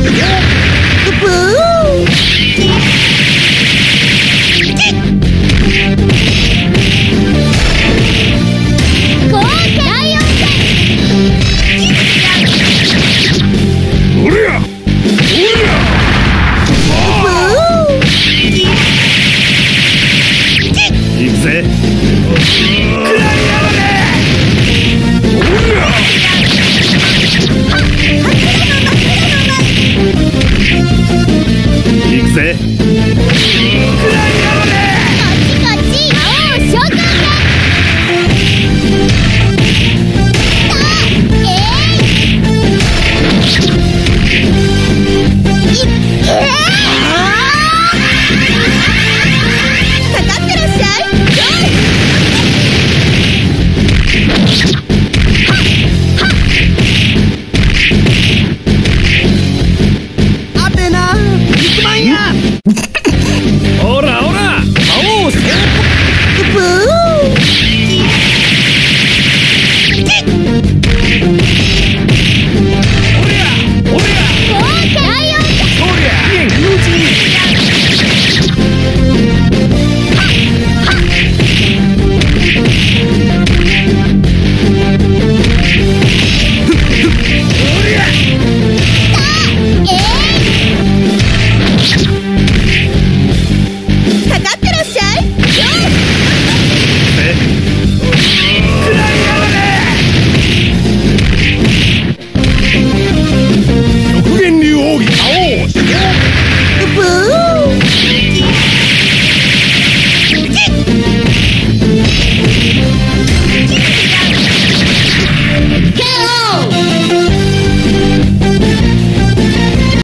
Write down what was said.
くぜ。ぜ。